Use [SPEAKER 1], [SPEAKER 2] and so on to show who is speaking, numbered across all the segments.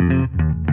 [SPEAKER 1] Mm-hmm.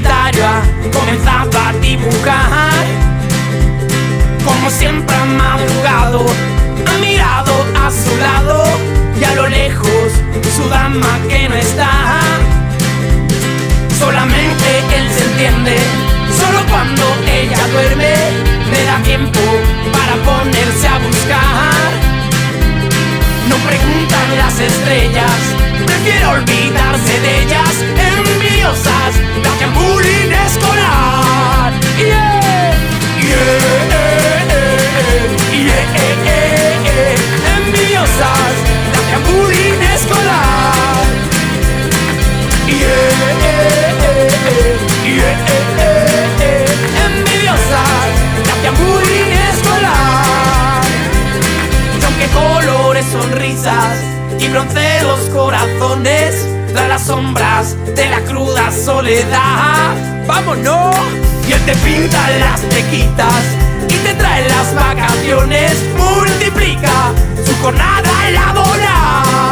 [SPEAKER 1] comenzaba a dibujar. Como siempre ha madrugado, ha mirado a su lado y a lo lejos su dama que no está. Solamente él se entiende sonrisas y broncé los corazones tras las sombras de la cruda soledad. ¡Vámonos! Y él te pinta las tequitas y te trae las vacaciones. Multiplica su jornada laboral.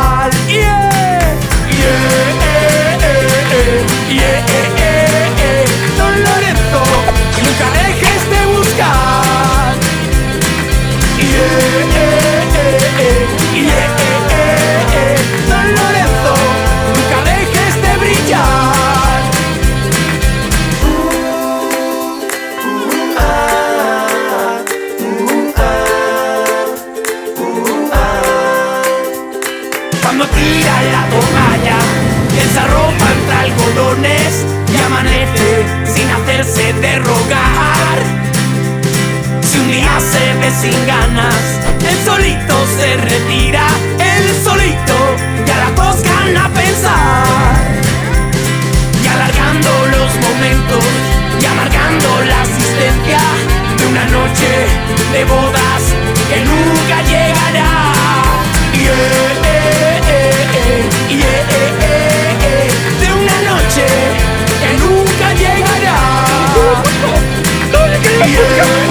[SPEAKER 1] y amanece sin hacerse de rogar. Si un día se ve sin ganas, el solito se retira. Let's.